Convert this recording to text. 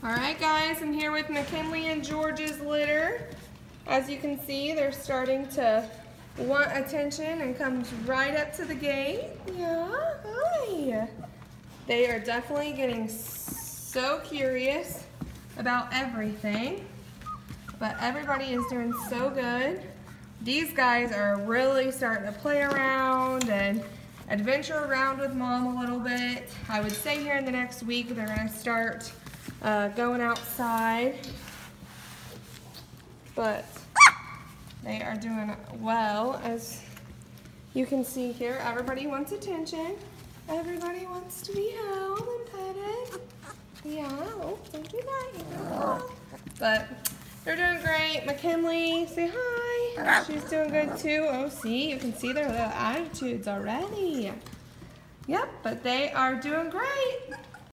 All right, guys, I'm here with McKinley and George's litter. As you can see, they're starting to want attention and comes right up to the gate. Yeah, hi. They are definitely getting so curious about everything, but everybody is doing so good. These guys are really starting to play around and adventure around with mom a little bit. I would say here in the next week they're gonna start uh, going outside, but they are doing well as you can see here. Everybody wants attention. Everybody wants to be held and petted. Yeah, oh, don't do that. But they're doing great. McKinley, say hi. She's doing good too. Oh, see, you can see their little attitudes already. Yep, but they are doing great.